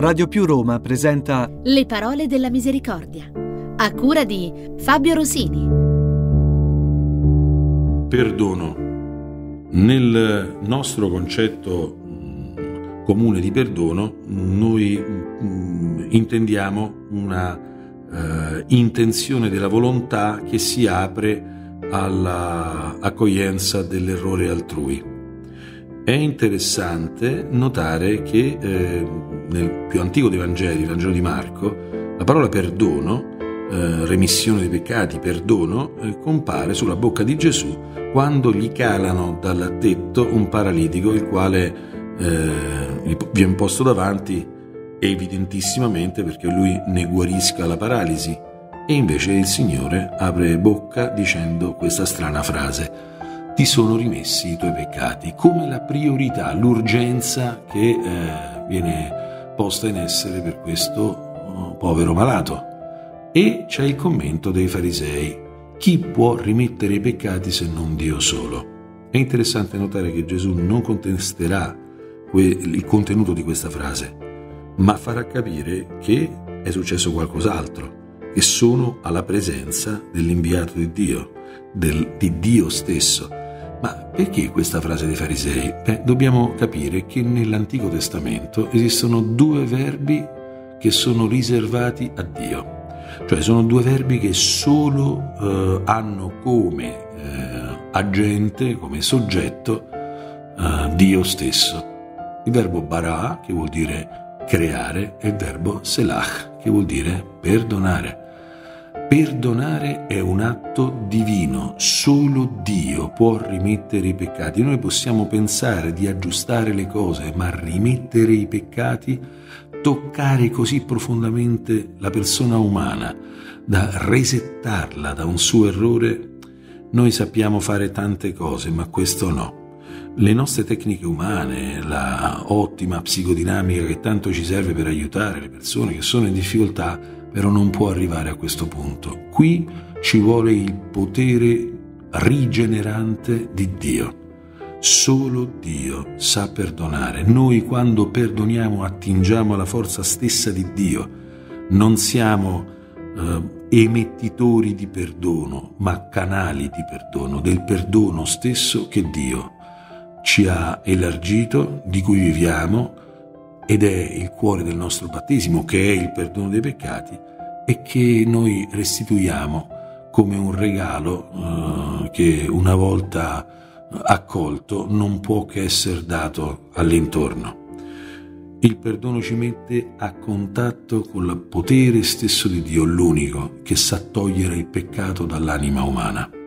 Radio Più Roma presenta Le parole della misericordia. A cura di Fabio Rosini. Perdono. Nel nostro concetto mm, comune di perdono noi mm, intendiamo una uh, intenzione della volontà che si apre all'accoglienza dell'errore altrui. È interessante notare che eh, nel più antico dei Vangeli, il Vangelo di Marco, la parola perdono, eh, remissione dei peccati, perdono, eh, compare sulla bocca di Gesù quando gli calano dal tetto un paralitico il quale eh, viene posto davanti evidentissimamente perché lui ne guarisca la paralisi. E invece il Signore apre bocca dicendo questa strana frase ti sono rimessi i tuoi peccati, come la priorità, l'urgenza che eh, viene posta in essere per questo oh, povero malato. E c'è il commento dei farisei, chi può rimettere i peccati se non Dio solo? È interessante notare che Gesù non contesterà il contenuto di questa frase, ma farà capire che è successo qualcos'altro, che sono alla presenza dell'inviato di Dio, del, di Dio stesso. Ma perché questa frase dei farisei? Beh, dobbiamo capire che nell'Antico Testamento esistono due verbi che sono riservati a Dio. Cioè sono due verbi che solo eh, hanno come eh, agente, come soggetto, eh, Dio stesso. Il verbo bara, che vuol dire creare, e il verbo selach, che vuol dire perdonare. Perdonare è un atto divino, solo Dio può rimettere i peccati. Noi possiamo pensare di aggiustare le cose, ma rimettere i peccati, toccare così profondamente la persona umana, da resettarla da un suo errore, noi sappiamo fare tante cose, ma questo no. Le nostre tecniche umane, la ottima psicodinamica che tanto ci serve per aiutare le persone che sono in difficoltà, però non può arrivare a questo punto. Qui ci vuole il potere rigenerante di Dio. Solo Dio sa perdonare. Noi quando perdoniamo attingiamo alla forza stessa di Dio. Non siamo eh, emettitori di perdono, ma canali di perdono, del perdono stesso che Dio ci ha elargito, di cui viviamo, ed è il cuore del nostro battesimo, che è il perdono dei peccati, e che noi restituiamo come un regalo eh, che una volta accolto non può che essere dato all'intorno. Il perdono ci mette a contatto con il potere stesso di Dio, l'unico che sa togliere il peccato dall'anima umana.